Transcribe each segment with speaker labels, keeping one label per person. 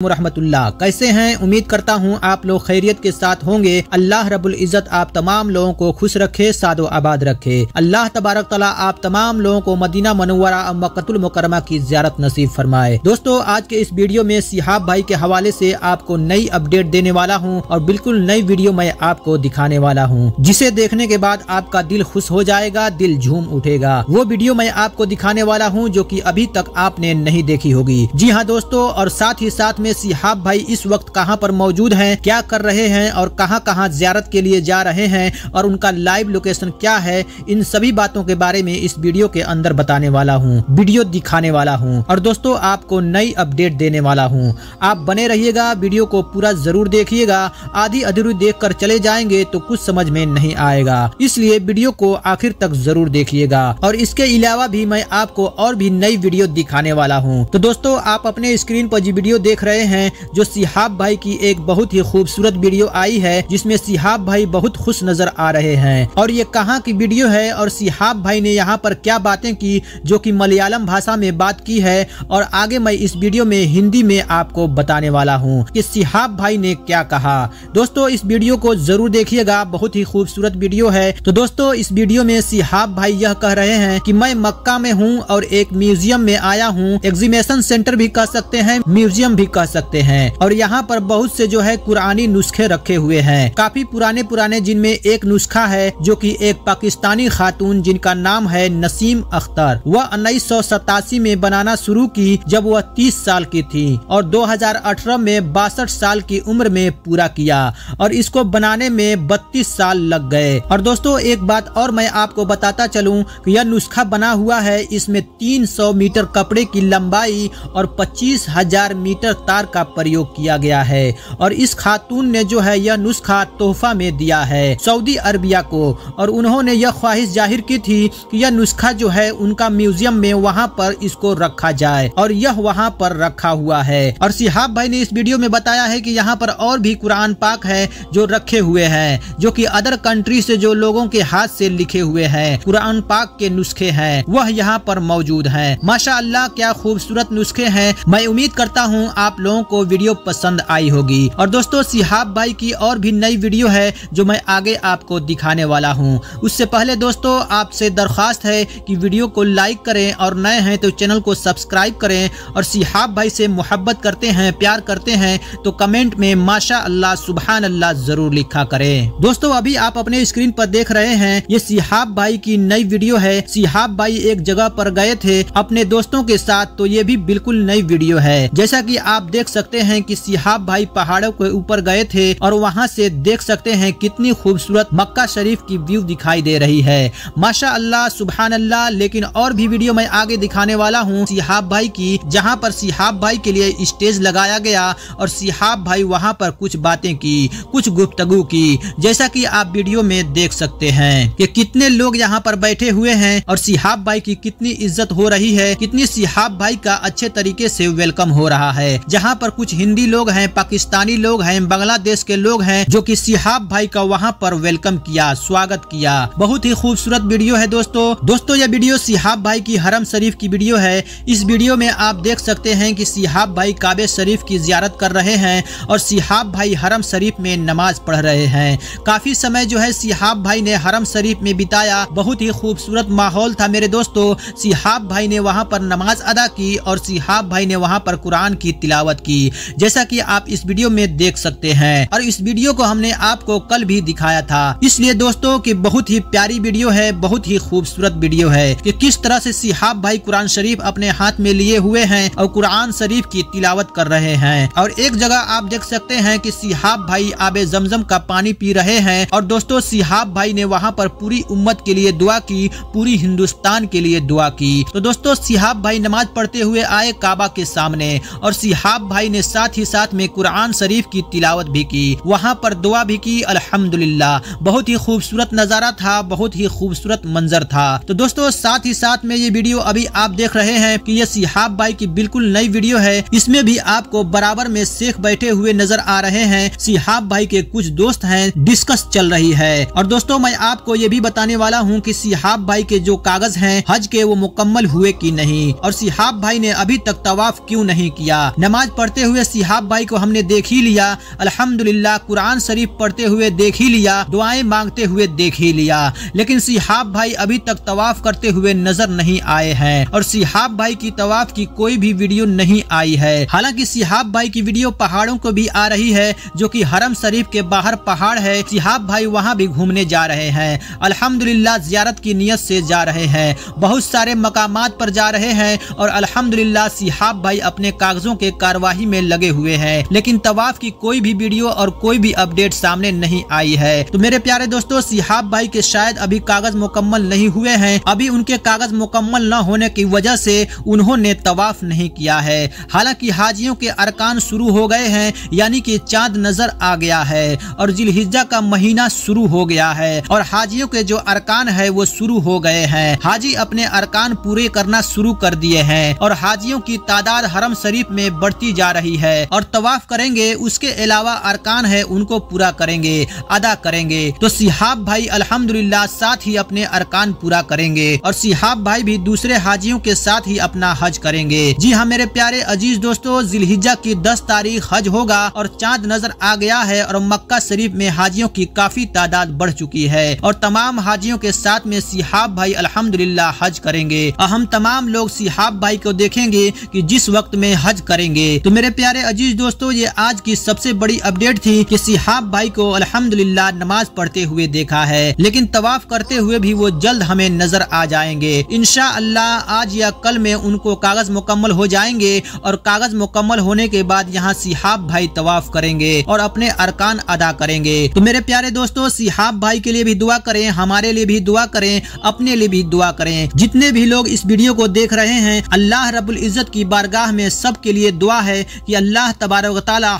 Speaker 1: रहमतुल्लाह। कैसे हैं? उम्मीद करता हूँ आप लोग खैरियत के साथ होंगे। अल्लाह रबुल इज़्ज़त आप तमाम लोगों को खुश रखे, सादो आबाद रखे। अल्लाह तबारक तला आप तमाम लोगों को मदीना मनवरा मकतुल मुकरमा की जियारत नसीब फरमाए। दोस्तों, आज के इस वीडियो में सिहाब भाई के हवाले से आपको नई अपडेट देने वाला हूँ और बिल्कुल नई वीडियो मैं आपको दिखाने वाला हूँ, जिसे देखने के बाद आपका दिल खुश हो जाएगा, दिल झूम उठेगा। वो वीडियो मैं आपको दिखाने वाला हूँ, जो की अभी तक आपने नहीं देखी होगी। जी हाँ दोस्तों, और साथ ही साथ में में सिहाब भाई इस वक्त कहाँ पर मौजूद हैं, क्या कर रहे हैं और कहाँ कहाँ जियारत के लिए जा रहे हैं और उनका लाइव लोकेशन क्या है, इन सभी बातों के बारे में इस वीडियो के अंदर बताने वाला हूँ, वीडियो दिखाने वाला हूँ और दोस्तों आपको नई अपडेट देने वाला हूँ। आप बने रहिएगा, वीडियो को पूरा ज़रूर देखिएगा, आधी अधूरी देख कर चले जाएँगे तो कुछ समझ में नहीं आएगा। इसलिए वीडियो को आखिर तक ज़रूर देखिएगा और इसके अलावा भी मैं आपको और भी नई वीडियो दिखाने वाला हूँ। तो दोस्तों आप अपने स्क्रीन पर जो वीडियो देख रहे रहे हैं, जो सिहाब भाई की एक बहुत ही खूबसूरत वीडियो आई है, जिसमें सिहाब भाई बहुत खुश नज़र आ रहे हैं। और ये कहाँ की वीडियो है, और सिहाब भाई ने यहाँ पर क्या बातें की, जो कि मलयालम भाषा में बात की है, और आगे मैं इस वीडियो में हिंदी में आपको बताने वाला हूँ कि सिहाब भाई ने क्या कहा। दोस्तों, इस वीडियो को ज़रूर देखिएगा, बहुत ही खूबसूरत वीडियो है। तो दोस्तों, इस वीडियो में सिहाब भाई यह कह रहे हैं कि मैं मक्का में हूँ और एक म्यूज़ियम में आया हूँ। एग्जीबिशन सेंटर भी कह सकते हैं, म्यूज़ियम भी कह सकते हैं। और यहाँ पर बहुत से जो है कुरानी नुस्खे रखे हुए हैं। काफ़ी पुराने पुराने जिनमें एक नुस्खा है, जो कि एक पाकिस्तानी खातून जिनका नाम है नसीम अख्तर। वह उन्नीस सौ सतासी में बनाना शुरू की, जब वह 30 साल की थी, और 2018 में बासठ साल की उम्र में पूरा किया, और इसको बनाने में बत्तीस साल लग गए। और दोस्तों, एक बात और मैं आपको बताता चलूँ, कि यह नुस्खा बना हुआ है, इसमें 300 मीटर कपड़े की लंबाई और पच्चीस हज़ार मीटर तार तार का प्रयोग किया गया है और इस खातून ने जो है यह नुस्खा तोहफा में दिया है सऊदी अरबिया को। और उन्होंने यह ख्वाहिश ज़ाहिर की थी कि यह नुस्खा जो है उनका म्यूज़ियम में वहाँ पर इसको रखा जाए और यह वहाँ पर रखा हुआ है। और सिहाब भाई ने इस वीडियो में बताया है कि यहाँ पर और भी कुरान पाक है जो रखे हुए हैं, जो कि अदर कंट्री से जो लोगों के हाथ से लिखे हुए हैं, कुरान पाक के नुस्खे हैं, वह यहाँ पर मौजूद है। माशा क्या खूबसूरत नुस्खे हैं। मैं उम्मीद करता हूँ आप लोग लोगों को वीडियो पसंद आई होगी। और दोस्तों, सिहाब भाई की और भी नई वीडियो है जो मैं आगे आपको दिखाने वाला हूँ। उससे पहले दोस्तों, आपसे दरख्वास्त है कि वीडियो को लाइक करें और नए हैं तो चैनल को सब्सक्राइब करें और सिहाब भाई से मोहब्बत करते हैं, प्यार करते हैं तो कमेंट में माशा अल्लाह सुबहान अल्लाह ज़रूर लिखा करें। दोस्तों, अभी आप अपने स्क्रीन पर देख रहे हैं, ये सिहाब भाई की नई वीडियो है। सिहाब भाई एक जगह पर गए थे अपने दोस्तों के साथ तो ये भी बिल्कुल नई वीडियो है। जैसा की आप देख सकते हैं कि सिहाब भाई पहाड़ों के ऊपर गए थे और वहाँ से देख सकते हैं कितनी खूबसूरत मक्का शरीफ की व्यू दिखाई दे रही है। माशा अल्लाह सुबहान अल्लाह लेकिन और भी वीडियो मैं आगे दिखाने वाला हूँ सिहाब भाई की, जहाँ पर सिहाब भाई के लिए स्टेज लगाया गया और सिहाब भाई वहाँ पर कुछ बातें की, कुछ गुप्तगु की, जैसा की आप वीडियो में देख सकते हैं कि कितने लोग यहाँ पर बैठे हुए हैं और सिहाब भाई की कितनी इज़्ज़त हो रही है, कितनी सिहाब भाई का अच्छे तरीके से वेलकम हो रहा है। जहाँ पर कुछ हिंदी लोग हैं, पाकिस्तानी लोग हैं, बांग्लादेश के लोग हैं, जो कि सिहाब भाई का वहाँ पर वेलकम किया, स्वागत किया। बहुत ही खूबसूरत वीडियो है दोस्तों। दोस्तों, यह वीडियो सिहाब भाई की हरम शरीफ की वीडियो है। इस वीडियो में आप देख सकते हैं कि सिहाब भाई काबे शरीफ की जियारत कर रहे हैं और सिहाब भाई हरम शरीफ में नमाज़ पढ़ रहे हैं। काफ़ी समय जो है सिहाब भाई ने हरम शरीफ में बिताया। बहुत ही खूबसूरत माहौल था मेरे दोस्तों। सिहाब भाई ने वहाँ पर नमाज़ अदा की और सिहाब भाई ने वहाँ पर कुरान की तिलावत मदद की, जैसा कि आप इस वीडियो में देख सकते हैं। और इस वीडियो को हमने आपको कल भी दिखाया था। इसलिए दोस्तों की बहुत ही प्यारी वीडियो है, बहुत ही खूबसूरत वीडियो है कि किस तरह से सिहाब भाई कुरान शरीफ अपने हाथ में लिए हुए हैं और कुरान शरीफ की तिलावत कर रहे हैं। और एक जगह आप देख सकते हैं कि सिहाब भाई आबे जमजम का पानी पी रहे हैं। और दोस्तों, सिहाब भाई ने वहाँ पर पूरी उम्मत के लिए दुआ की, पूरी हिंदुस्तान के लिए दुआ की। तो दोस्तों, सिहाब भाई नमाज़ पढ़ते हुए आए काबा के सामने और सिहाब भाई ने साथ ही साथ में कुरान शरीफ की तिलावत भी की। वहाँ पर दुआ भी की, अल्हम्दुलिल्लाह। बहुत ही खूबसूरत नज़ारा था, बहुत ही खूबसूरत मंजर था। तो दोस्तों, साथ ही साथ में ये वीडियो अभी आप देख रहे हैं कि ये सिहाब भाई की बिल्कुल नई वीडियो है। इसमें भी आपको बराबर में शेख बैठे हुए नज़र आ रहे हैं। सिहाब भाई के कुछ दोस्त हैं, डिस्कस चल रही है। और दोस्तों, मैं आपको ये भी बताने वाला हूँ की सिहाब भाई के जो कागज़ है, हज के वो मुकम्मल हुए की नहीं? और सिहाब भाई ने अभी तक तवाफ क्यूँ नहीं किया? नमाज़ नमाज़ पढ़ते हुए सिहाब भाई को हमने देख ही लिया। अल्हम्दुलिल्लाह, कुरान शरीफ पढ़ते हुए देख ही लिया, दुआएँ मांगते हुए देख ही लिया। लेकिन सिहाब भाई अभी तक तवाफ करते हुए नज़र नहीं आए हैं और सिहाब भाई की तवाफ की कोई भी वीडियो नहीं आई है। हालाँकि सिहाब भाई की वीडियो पहाड़ों को भी आ रही है, जो कि हरम शरीफ के बाहर पहाड़ है। सिहाब भाई वहाँ भी घूमने जा रहे हैं। अल्हम्दुलिल्लाह, जियारत की नियत से जा रहे हैं। बहुत सारे मकामात पर जा रहे हैं और अल्हम्दुलिल्लाह, सिहाब भाई अपने कागजों के कार्यवाही में लगे हुए हैं। लेकिन तवाफ की कोई भी वीडियो और कोई भी अपडेट सामने नहीं आई है। तो मेरे प्यारे दोस्तों, सिहाब भाई के शायद अभी कागज़ मुकम्मल नहीं हुए हैं। अभी उनके कागज़ मुकम्मल न होने की वजह से उन्होंने तवाफ नहीं किया है। हालाँकि हाजियों के अरकान शुरू हो गए हैं, यानी कि चाँद नज़र आ गया है और जिलहिजा का महीना शुरू हो गया है और हाजियों के जो अरकान है, वो शुरू हो गए हैं। हाजी अपने अरकान पूरे करना शुरू कर दिए हैं और हाजियों की तादाद हरम शरीफ में बढ़ती जा रही है और तवाफ करेंगे, उसके अलावा अरकान है, उनको पूरा करेंगे, अदा करेंगे। तो सिहाब भाई, अल्हम्दुलिल्लाह, साथ ही अपने अरकान पूरा करेंगे और सिहाब भाई भी दूसरे हाजियों के साथ ही अपना हज करेंगे। जी हाँ मेरे प्यारे अज़ीज़ दोस्तों जिलहिजा की दस तारीख हज होगा और चाँद नज़र आ गया है और मक्का शरीफ में हाजियों की काफ़ी तादाद बढ़ चुकी है और तमाम हाजियों के साथ में सिहाब भाई, अल्हम्दुलिल्लाह, हज करेंगे। और हम तमाम लोग सिहाब भाई को देखेंगे कि जिस वक्त में हज करेंगे। तो मेरे प्यारे अज़ीज़ दोस्तों, ये आज की सबसे बड़ी अपडेट थी कि सिहाब भाई को अल्हम्दुलिल्लाह नमाज़ पढ़ते हुए देखा है, लेकिन तवाफ करते हुए भी वो जल्द हमें नज़र आ जाएँगे। इनशा अल्लाह आज या कल में उनको कागज़ मुकम्मल हो जाएँगे और कागज़ मुकम्मल होने के बाद यहाँ सिहाब भाई तवाफ करेंगे और अपने अरकान अदा करेंगे। तो मेरे प्यारे दोस्तों, सिहाब भाई के लिए भी दुआ करें, हमारे लिए भी दुआ करें, अपने लिए भी दुआ करें। जितने भी लोग इस वीडियो को देख रहे हैं, अल्लाह रबुल इज़्ज़त की बारगाह में सबके लिए दुआ है कि अल्लाह तबारक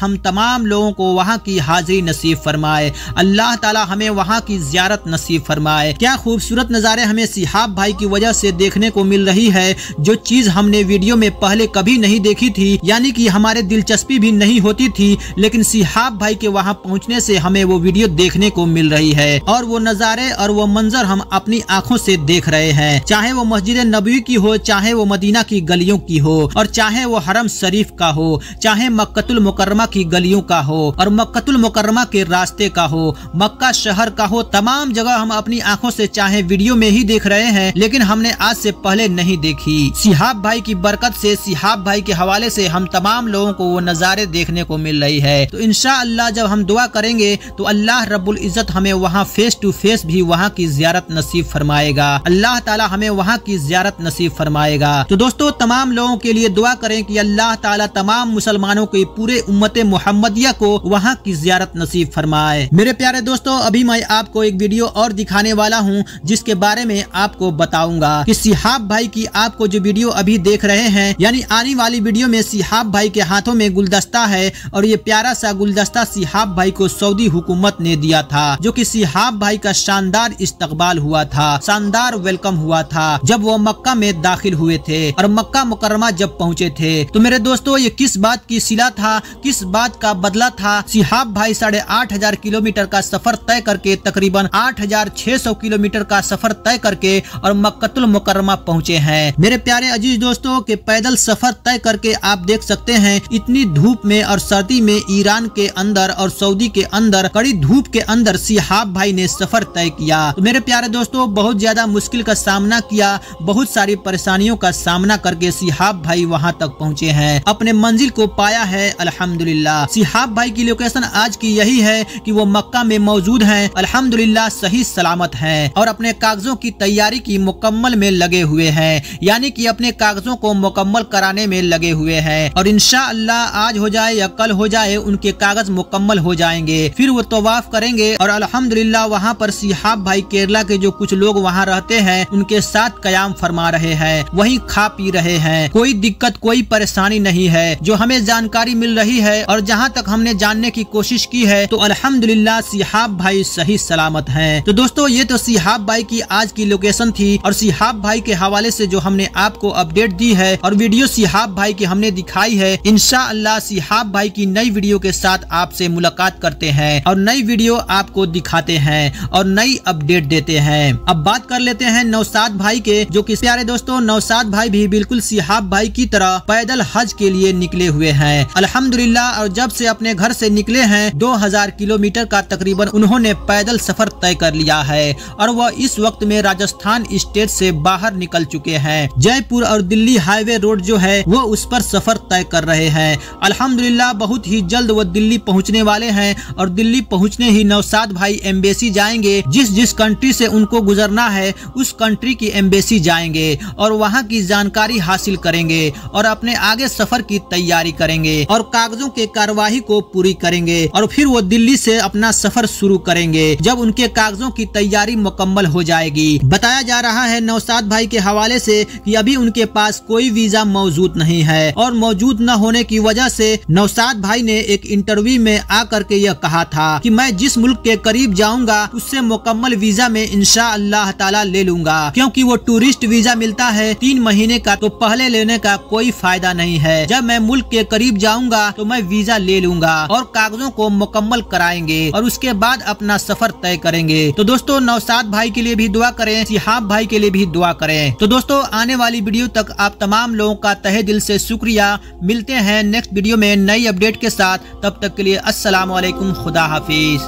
Speaker 1: हम तमाम लोगों को वहाँ की हाजिरी नसीब फरमाए। अल्लाह ताला हमें वहाँ की जियारत नसीब फरमाए। क्या खूबसूरत नज़ारे हमें सिहाब भाई की वजह से देखने को मिल रही है, जो चीज़ हमने वीडियो में पहले कभी नहीं देखी थी, यानी कि हमारे दिलचस्पी भी नहीं होती थी, लेकिन सिहाब भाई के वहाँ पहुँचने से हमें वो वीडियो देखने को मिल रही है। और वो नज़ारे और वो मंजर हम अपनी आँखों से देख रहे हैं। चाहे वो मस्जिद नबी की हो, चाहे वो मदीना की गलियों की हो, और चाहे वो हरम शरीफ का हो, चाहे मक्कतुल मुकरमा की गलियों का हो और मक्कतुल मुकरमा के रास्ते का हो। मक्का शहर का हो, तमाम जगह हम अपनी आँखों से चाहे वीडियो में ही देख रहे हैं, लेकिन हमने आज से पहले नहीं देखी। सिहाब भाई की बरकत से, सिहाब भाई के हवाले से हम तमाम लोगों को वो नज़ारे देखने को मिल रही है। तो इनशा अल्लाह जब हम दुआ करेंगे तो अल्लाह रब्बुल इज़्ज़त हमें वहाँ फेस टू फेस भी वहाँ की जियारत नसीब फरमाएगा। अल्लाह ताला हमें वहाँ की जियारत नसीब फरमाएगा। तो दोस्तों, तमाम लोगों के लिए दुआ करें कि अल्लाह ताला तमाम मुसलमानों की पूरे उम्मत मोहम्मदिया को वहाँ की जियारत नसीब फरमाए। मेरे प्यारे दोस्तों, अभी मैं आपको एक वीडियो और दिखाने वाला हूँ, जिसके बारे में आपको बताऊँगा। कि सिहाब भाई की आपको जो वीडियो अभी देख रहे हैं, यानी आने वाली वीडियो में सिहाब भाई के हाथों में गुलदस्ता है, और ये प्यारा सा गुलदस्ता सिहाब भाई को सऊदी हुकूमत ने दिया था, जो कि सिहाब भाई का शानदार इस्तकबाल हुआ था, शानदार वेलकम हुआ था, जब वो मक्का में दाखिल हुए थे, और मक्का मुकरमा जब पहुँचे थे। तो मेरे दोस्तों ये किस बात की सिला था, किस बात का बदला था? सिहाब भाई साढ़े आठ हज़ार किलोमीटर का सफ़र तय करके तकरीबन आठ हज़ार छह सौ किलोमीटर का सफ़र तय करके और मक्कतुल मुकरमा पहुँचे हैं। मेरे प्यारे अज़ीज़ दोस्तों, के पैदल सफ़र तय करके आप देख सकते हैं, इतनी धूप में और सर्दी में ईरान के अंदर और सऊदी के अंदर, कड़ी धूप के अंदर सिहाब भाई ने सफ़र तय किया। तो मेरे प्यारे दोस्तों, बहुत ज़्यादा मुश्किल का सामना किया, बहुत सारी परेशानियों का सामना करके सिहाब भाई वहाँ तक पहुँचे हैं। अपने मंजिल को पाया है, अल्हम्दुलिल्लाह। सिहाब भाई की लोकेशन आज की यही है कि वो मक्का में मौजूद हैं, अल्हम्दुलिल्लाह सही सलामत हैं और अपने कागजों की तैयारी की मुकम्मल में लगे हुए हैं। यानी कि अपने कागजों को मुकम्मल कराने में लगे हुए हैं। और अल्लाह आज हो जाए या कल हो जाए, उनके कागज़ मुकम्मल हो जाएँगे। फिर वो तवाफ करेंगे और अल्हम्दुलिल्लाह वहाँ पर सिहाब भाई केरला के जो कुछ लोग वहाँ रहते हैं, उनके साथ कयाम फरमा रहे हैं। वही खा पी रहे हैं। कोई दिक्कत, कोई परेशानी नहीं है। जो हमें जानकारी मिल रही है और जहाँ तक हमने जानने की कोशिश की है तो अल्हम्दुलिल्लाह सिहाब भाई सही सलामत हैं। तो दोस्तों, ये तो सिहाब भाई की आज की लोकेशन थी और सिहाब भाई के हवाले से जो हमने आपको अपडेट दी है और वीडियो सिहाब भाई की हमने दिखाई है इंशा अल्लाह सिहाब भाई की नई वीडियो के साथ आपसे मुलाकात करते हैं और नई वीडियो आपको दिखाते हैं और नई अपडेट देते हैं। अब बात कर लेते हैं नौसाद भाई के, जो कि प्यारे दोस्तों, नौसाद भाई भी बिल्कुल सिहाब भाई की तरह पैदल हज के लिए निकले हुए हैं। अल्हम्दुलिल्लाह, और जब से अपने घर से निकले हैं 2000 किलोमीटर का तकरीबन उन्होंने पैदल सफ़र तय कर लिया है, और वह इस वक्त में राजस्थान स्टेट से बाहर निकल चुके हैं। जयपुर और दिल्ली हाईवे रोड जो है, वो उस पर सफ़र तय कर रहे हैं। अल्हम्दुलिल्लाह, बहुत ही जल्द वो दिल्ली पहुँचने वाले हैं, और दिल्ली पहुँचने ही नौसाद भाई एम्बेसी जाएँगे। जिस जिस कंट्री से उनको गुजरना है, उस कंट्री की एम्बेसी जाएँगे, और वहाँ की जानकारी हासिल करेंगे, और अपने आगे सफ़र की तैयारी करेंगे और कागजों के कार्यवाही को पूरी करेंगे और फिर वो दिल्ली से अपना सफ़र शुरू करेंगे जब उनके कागजों की तैयारी मुकम्मल हो जाएगी। बताया जा रहा है नौसाद भाई के हवाले से कि अभी उनके पास कोई वीज़ा मौजूद नहीं है और मौजूद न होने की वजह से नौसाद भाई ने एक इंटरव्यू में आकर के यह कहा था कि मैं जिस मुल्क के करीब जाऊँगा, उससे मुकम्मल वीज़ा में इंशा अल्लाह ताला ले लूँगा। क्योंकि वो टूरिस्ट वीज़ा मिलता है, तीन महीने का तो पहले लेने का कोई फ़ायदा नहीं है। जब मैं मुल्क के करीब जाऊँगा तो मैं वीज़ा ले लूँगा और कागजों को मुकम्मल कराएँगे और उसके बाद अपना सफ़र तय करेंगे। तो दोस्तों, नौसाद भाई के लिए भी दुआ करें, सिहाब भाई के लिए भी दुआ करें। तो दोस्तों, आने वाली वीडियो तक आप तमाम लोगों का तहे दिल से शुक्रिया। मिलते हैं नेक्स्ट वीडियो में नई अपडेट के साथ। तब तक के लिए वालेकुम खुदा हाफिज।